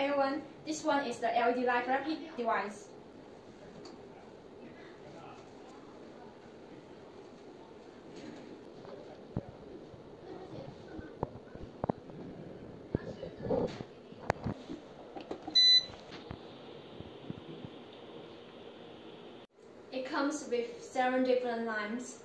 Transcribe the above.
Everyone, this one is the LED light therapy device. It comes with seven different lines.